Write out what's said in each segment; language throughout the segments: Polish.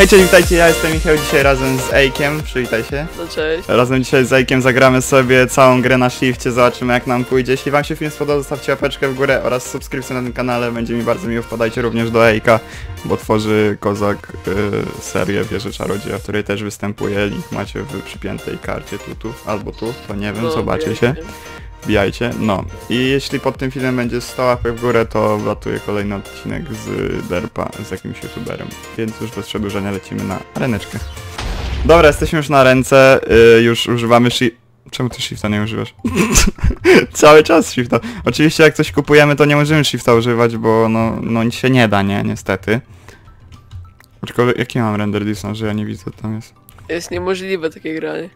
Hej, cześć, witajcie, ja jestem Michał, dzisiaj razem z Ejkiem, przywitaj się. No cześć. Razem dzisiaj z Ejkiem zagramy sobie całą grę na shifcie, zobaczymy jak nam pójdzie. Jeśli wam się film spodobał, zostawcie łapeczkę w górę oraz subskrypcję na tym kanale, będzie mi bardzo miło. Wpadajcie również do Ejka, bo tworzy Kozak y, serię Wieży Czarodzieja, w której też występuje. Link macie w przypiętej karcie tu, tu, albo tu, to nie wiem, No, zobaczy wiem, się. wiem. Wbijajcie. No i jeśli pod tym filmem będzie 100 łapek w górę, to wlatuje kolejny odcinek z Derpa z jakimś youtuberem. Więc już bez przedłużenia lecimy na areneczkę. Dobra, jesteśmy już na ręce, y, już używamy shi... Czemu ty shifta nie używasz? Cały czas shifta. Oczywiście jak coś kupujemy, to nie możemy shifta używać, bo no, no nic się nie da, nie? Niestety. Aczkolwiek jaki mam render distance, że ja nie widzę, tam jest. Jest niemożliwe takie granie.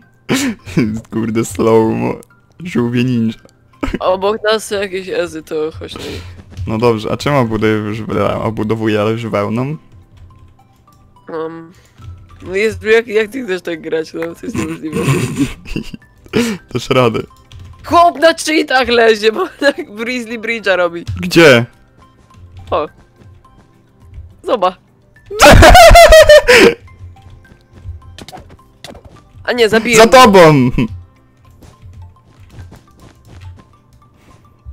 Kurde, slow-mo. Żółwie ninja. Obok nas są jakieś ezy, to chodź na nich. No dobrze, a czemu obudowuję, obudowuję ale wełną? Um, no jest, jak, jak ty chcesz tak grać, no to jest niemożliwe. Też rady. Chłop na cheatach lezie, bo tak Grizzly Bridge'a robi. Gdzie? O. Zobacz. A nie, zabiję. Za tobą!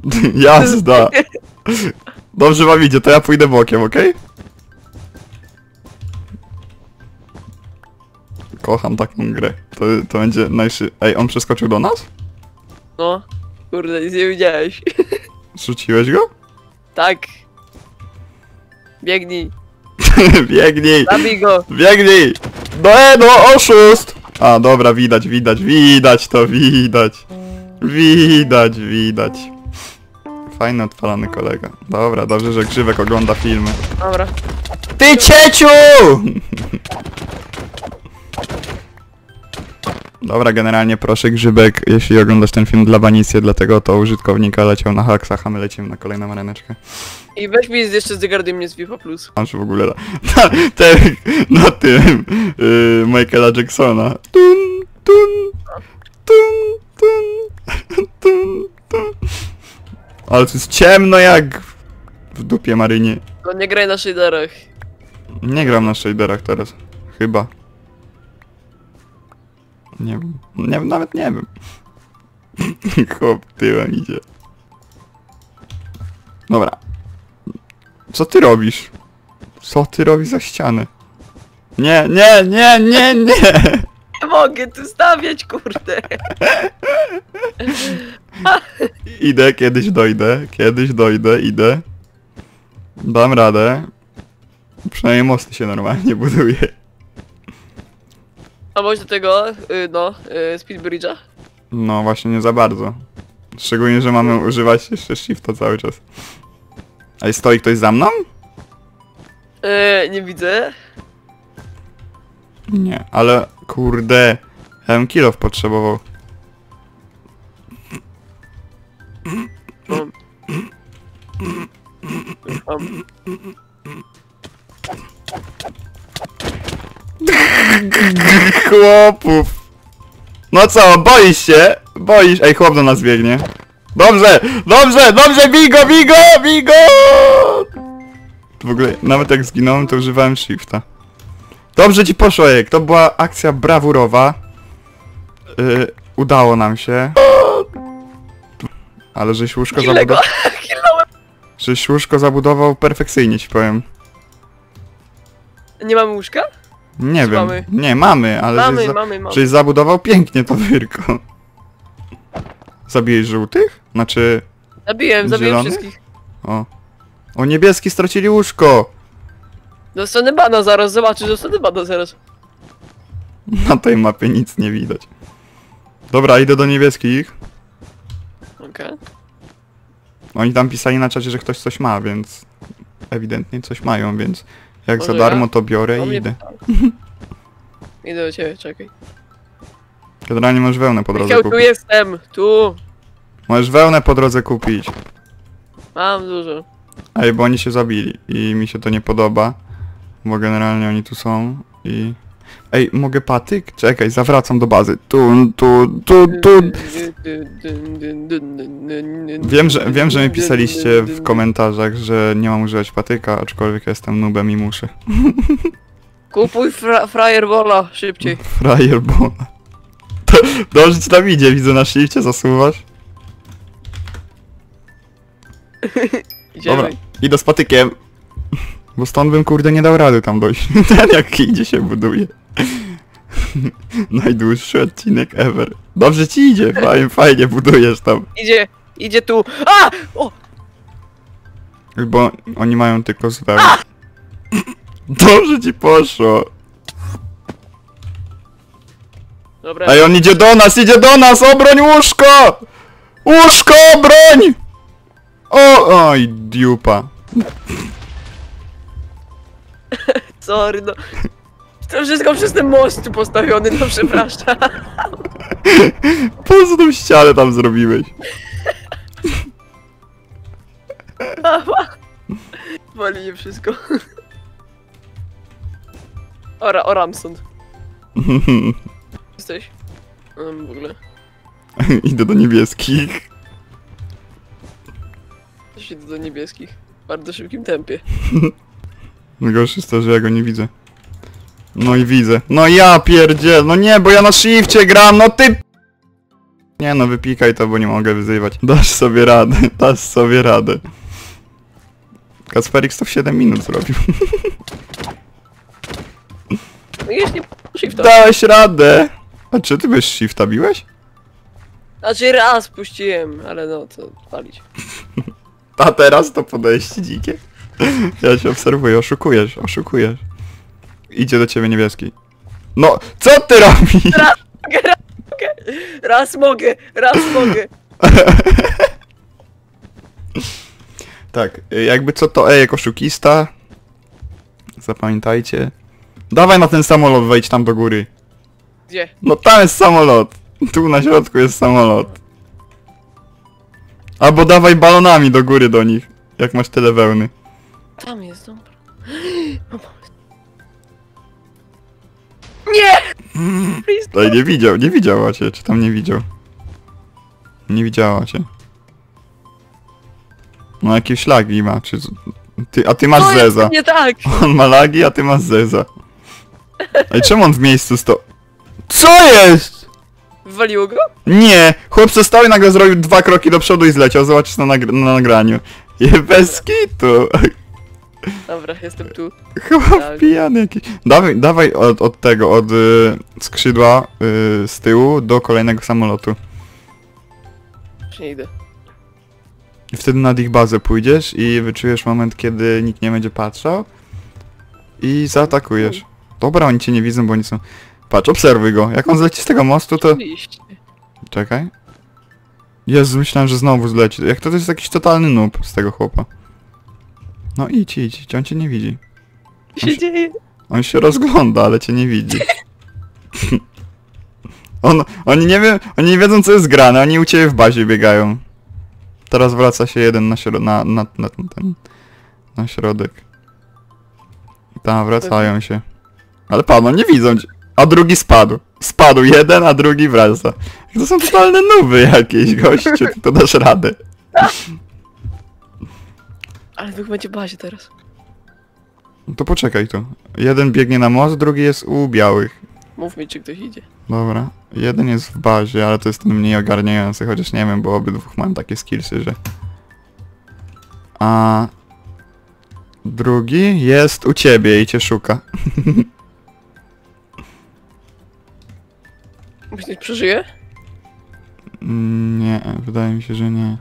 Jazda! Dobrze wam idzie, to ja pójdę bokiem, okej? Kocham taką grę. To, to będzie najszy... Ej, on przeskoczył do nas? No. Kurde, nic nie widziałeś. Rzuciłeś go? tak. Biegnij. Biegnij! Zabij go. Biegnij! No e, no, oszust! A, dobra, widać, widać, widać to, widać. Widać, widać. Fajny odpalany kolega. Dobra, dobrze, że Grzywek ogląda filmy. Dobra. Ty cieciu! Dobra, generalnie proszę Grzybek, jeśli oglądasz ten film dla Banicję, dlatego to użytkownika leciał na haksach, a my lecimy na kolejną areneczkę. I weź mi jeszcze z Guardian mnie z FIFA Plus. Masz w ogóle na, na, te, na tym yy, Michaela Jacksona. Tun, tun, tun, tun, tun. Ale to jest ciemno jak w dupie Marynie. No nie graj na shaderach. Nie gram na shaderach teraz. Chyba. Nie wiem. Nie nawet nie wiem. Chłop tyłem idzie. Dobra. Co ty robisz? Co ty robisz za ścianę? Nie, nie, nie, nie, nie! Mogę tu stawiać, kurde. Idę, kiedyś dojdę, kiedyś dojdę, idę. Dam radę. Przynajmniej mosty się normalnie buduje. A może do tego, y, no, y, Speed Bridge'a? No właśnie nie za bardzo. Szczególnie, że mamy używać jeszcze shifta cały czas. A stoi ktoś za mną? Y, nie widzę. Nie, ale kurde. Ja bym kilof potrzebował. Chłopów! No co, boisz się? Boisz? Ej, chłop do nas biegnie. Dobrze, dobrze, dobrze, bigo, bigo, bigo! W ogóle, nawet jak zginąłem, to używałem shifta. Dobrze ci poszło, Ejek, to była akcja brawurowa. Yy, udało nam się. Ale żeś łóżko zabudował... Żeś łóżko zabudował perfekcyjnie, ci powiem. Nie mamy łóżka? Nie Czy wiem. mamy? Nie, mamy, ale Mamy, żeś, za... mamy, mamy. żeś zabudował pięknie to wyrko. Zabiłeś żółtych? Znaczy... Zabiłem, zabiłem Zielony? wszystkich. O. O, niebieski stracili łóżko! Dostanę bana zaraz, zobaczysz, dostanę bana zaraz. Na tej mapie nic nie widać. Dobra, idę do niebieskich. Okej. Oni tam pisali na czacie, że ktoś coś ma, więc... Ewidentnie coś mają, więc... Jak Może za darmo ja? to biorę i idę. Idę do ciebie, czekaj. Generalnie możesz wełnę po drodze Michał, tu kupić. jestem, tu. Możesz wełnę po drodze kupić. Mam dużo. Ej, bo oni się zabili i mi się to nie podoba. Bo generalnie oni tu są i... Ej, mogę patyk? Czekaj, zawracam do bazy. Tu, tu, tu, tu. Wiem, że, wiem, że mi pisaliście w komentarzach, że nie mam używać patyka, aczkolwiek jestem nubem i muszę. Kupuj fra frajerbola szybciej. Frajerball. Dobrze ci tam idzie, widzę na shifcie, zasuwasz. Dobra, idę z patykiem. Bo stąd bym kurde nie dał rady tam dojść. Ten jak idzie się buduje. Najdłuższy odcinek ever. Dobrze ci idzie, fajnie, fajnie budujesz tam. Idzie, idzie tu. A! O! Bo oni mają tylko z wełny. Dobrze ci poszło. Dobra. Ej, on idzie do nas, idzie do nas! Obroń łóżko! Łóżko, obroń! O, oj, dupa. Sorry, no. To wszystko przez ten most postawiony, no przepraszam. Po co tą ścianę tam zrobiłeś? Wali nie wszystko. Ora, oram stąd. Jesteś? Um, w ogóle. Idę do niebieskich. Też idę do niebieskich. W bardzo szybkim tempie. Najgorsze jest to, że ja go nie widzę. No i widzę. No ja pierdziel, no nie, bo ja na shifcie gram, no ty... Nie no, wypikaj to, bo nie mogę wyzywać. Dasz sobie radę, dasz sobie radę. Kasperix to w 7 minut zrobił. No nie shifta. Dałeś radę! A czy ty bez shifta biłeś? Znaczy raz puściłem, ale no to palić. A teraz to podejście dzikie. Ja cię obserwuję, oszukujesz, oszukujesz. Idzie do ciebie niebieski. No, co ty robisz? Raz mogę, raz mogę, raz mogę, raz mogę. Tak, jakby co to Ejek oszukista. Zapamiętajcie. Dawaj na ten samolot, wejdź tam do góry. Gdzie? No tam jest samolot. Tu na środku jest samolot. Albo dawaj balonami do góry do nich. Jak masz tyle wełny. Tam jest, dobra. Mam pomysł. Nie! Please, Tutaj nie widział, nie widziała cię, czy tam nie widział? Nie widziała cię. No jakieś lagi ma, czy... Ty, a ty masz to jest zeza. nie tak! On ma lagi, a ty masz zeza. Ej, czemu on w miejscu sto... Co jest? Wywaliło go? Nie! Chłop se stał i nagle zrobił dwa kroki do przodu i zleciał, zobaczysz na, nagr na nagraniu. Je bez kitu. Dobra, jestem tu. Chłop Tak. pijany jakiś. Dawaj, dawaj od, od tego, od y, skrzydła y, z tyłu do kolejnego samolotu. Już nie idę. I wtedy nad ich bazę pójdziesz i wyczujesz moment, kiedy nikt nie będzie patrzał i zaatakujesz. Dobra, oni cię nie widzą, bo oni są... Patrz, obserwuj go. Jak on zleci z tego mostu, to... Oczywiście. Czekaj. Jezu, myślałem, że znowu zleci. Jak to, to jest jakiś totalny noob z tego chłopa. No idź, idź, idź, on cię nie widzi. Co się dzieje? On się rozgląda, ale cię nie widzi. On, oni nie wie, oni nie wiedzą co jest grane, oni u ciebie w bazie biegają. Teraz wraca się jeden na środek, na, na, na, ten, ten, na środek. Tam wracają się. Ale pan, nie widzą cię. A drugi spadł. Spadł jeden, a drugi wraca. To są totalne nuby jakieś, gościu, to dasz radę. Ale wy będzie bazie teraz. No to poczekaj tu. Jeden biegnie na most, drugi jest u białych. Mów mi, czy ktoś idzie. Dobra. Jeden jest w bazie, ale to jest ten mniej ogarniający, chociaż nie wiem, bo obydwu mają takie skillsy, że... A... Drugi jest u ciebie i cię szuka. Myślisz, przeżyje? Mm, Nie, wydaje mi się, że nie.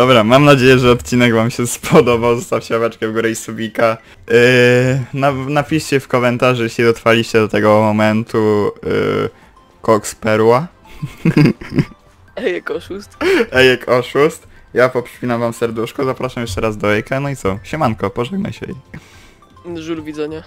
Dobra, mam nadzieję, że odcinek wam się spodobał. Zostawcie łapeczkę w górę i subika. Yy, na, napiszcie w komentarzu, jeśli dotrwaliście do tego momentu yy, Cox Perła. Ej, jako oszust. Ejek oszust. Ja poprzypinam wam serduszko, zapraszam jeszcze raz do Ejka, no i co? Siemanko, pożegnaj się. Żul widzenia.